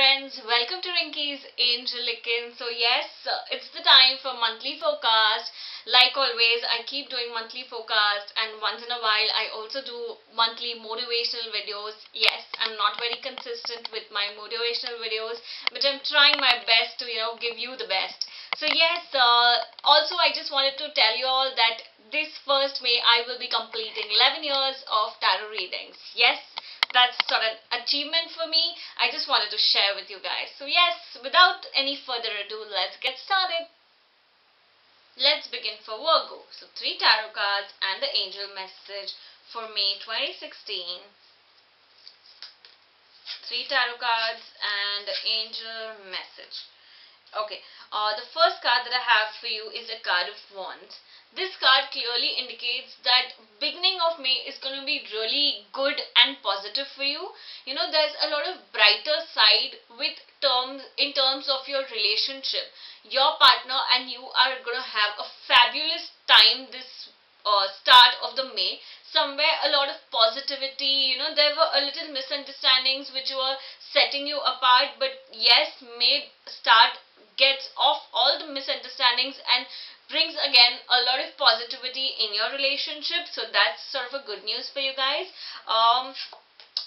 friends, welcome to Rinky's Angelican. So yes, uh, it's the time for monthly forecast. Like always, I keep doing monthly forecast and once in a while I also do monthly motivational videos. Yes, I'm not very consistent with my motivational videos, but I'm trying my best to, you know, give you the best. So yes, uh, also I just wanted to tell you all that this first May I will be completing 11 years of tarot readings. Yes, that's sort of achievement for me. I just wanted to share with you guys. So yes, without any further ado, let's get started. Let's begin for Virgo. So three tarot cards and the angel message for May 2016. Three tarot cards and the angel message. Okay, uh, the first card that I have for you is a card of wands. This card clearly indicates that beginning of May is going to be really good and positive for you. You know, there's a lot of brighter side with terms in terms of your relationship. Your partner and you are going to have a fabulous time this uh, start of the May. Somewhere a lot of positivity, you know, there were a little misunderstandings which were setting you apart, but yes, May start gets off all the misunderstandings and brings again a lot of positivity in your relationship. So that's sort of a good news for you guys. Um,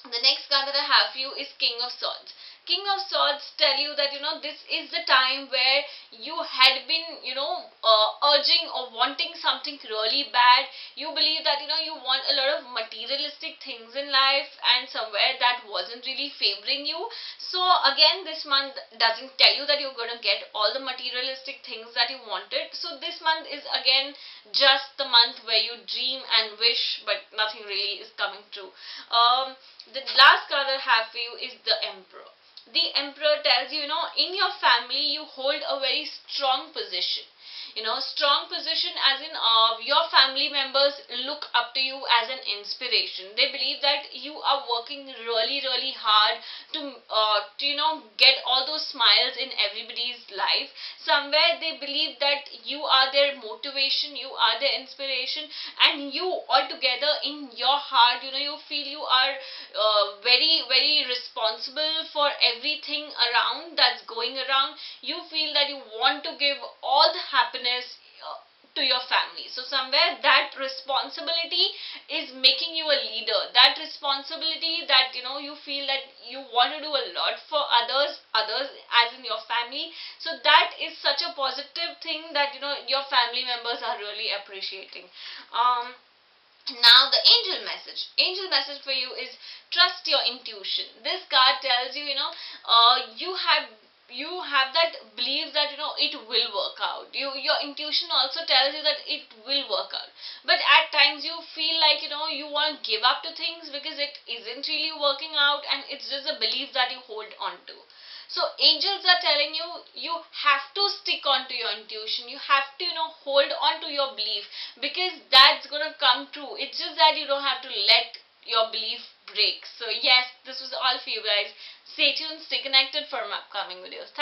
the next card that I have for you is King of Swords. King of Swords tell you that, you know, this is the time where you had been, you know, uh, urging or wanting something really bad. You believe that, you know, you want a lot of materialistic things in life and somewhere that wasn't really favoring you. So again, this month doesn't tell you that you're going to get all the materialistic things that you wanted. So this month is again just the month where you dream and wish, but nothing really is coming true. Um, the last card I have for you is the Emperor the emperor tells you, you know, in your family you hold a very strong position you know strong position as in uh, your family members look up to you as an inspiration. They believe that you are working really really hard to, uh, to you know get all those smiles in everybody's life. Somewhere they believe that you are their motivation you are their inspiration and you altogether in your heart you know you feel you are uh, very very responsible for everything around that's going around. You feel that you want to give all the happiness uh, to your family. So somewhere that responsibility is making you a leader. That responsibility that you know you feel that you want to do a lot for others, others as in your family. So that is such a positive thing that you know your family members are really appreciating. Um, now the angel message. Angel message for you is trust your intuition. This card tells you, you know, uh, you have you have that belief that you know it will work out. You your intuition also tells you that it will work out. But at times you feel like you know you want to give up to things because it isn't really working out and it's just a belief that you hold on to. So angels are telling you you have to stick on to your intuition. You have to you know hold on to your belief because that's going to come true. It's just that you don't have to let your belief break so yes this was all for you guys Stay tuned, stay connected for my upcoming videos.